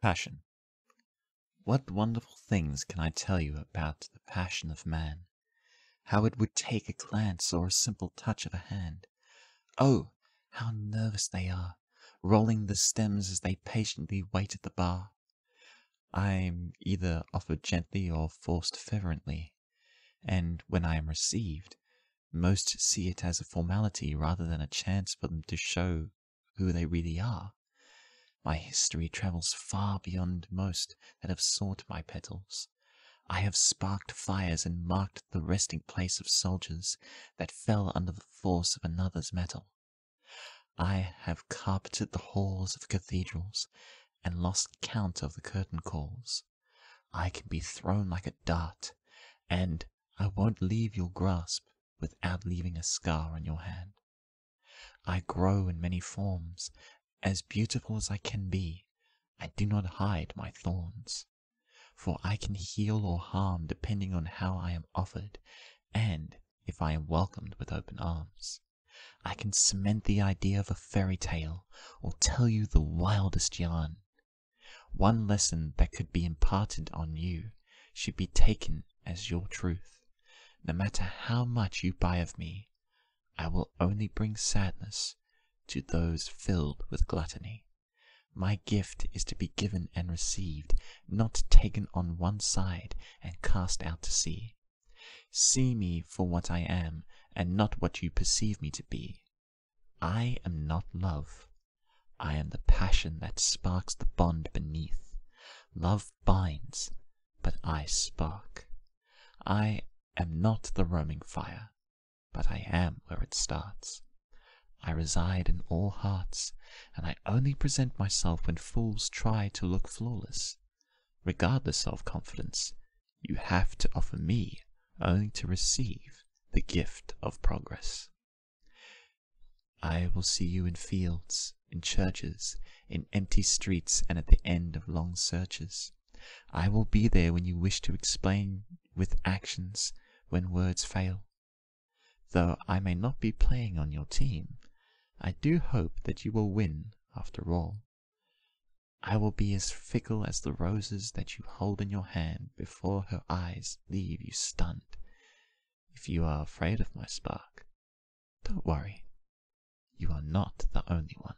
Passion. What wonderful things can I tell you about the passion of man? How it would take a glance or a simple touch of a hand. Oh, how nervous they are, rolling the stems as they patiently wait at the bar. I am either offered gently or forced fervently, and when I am received, most see it as a formality rather than a chance for them to show who they really are. My history travels far beyond most that have sought my petals. I have sparked fires and marked the resting place of soldiers that fell under the force of another's metal. I have carpeted the halls of cathedrals and lost count of the curtain calls. I can be thrown like a dart, and I won't leave your grasp without leaving a scar on your hand. I grow in many forms, as beautiful as I can be, I do not hide my thorns. For I can heal or harm depending on how I am offered, and if I am welcomed with open arms. I can cement the idea of a fairy tale, or tell you the wildest yarn. One lesson that could be imparted on you should be taken as your truth. No matter how much you buy of me, I will only bring sadness to those filled with gluttony. My gift is to be given and received, not taken on one side and cast out to sea. See me for what I am, and not what you perceive me to be. I am not love. I am the passion that sparks the bond beneath. Love binds, but I spark. I am not the roaming fire, but I am where it starts. I reside in all hearts, and I only present myself when fools try to look flawless. Regardless of confidence, you have to offer me only to receive the gift of progress. I will see you in fields, in churches, in empty streets, and at the end of long searches. I will be there when you wish to explain with actions when words fail. Though I may not be playing on your team, I do hope that you will win after all. I will be as fickle as the roses that you hold in your hand before her eyes leave you stunned. If you are afraid of my spark, don't worry. You are not the only one.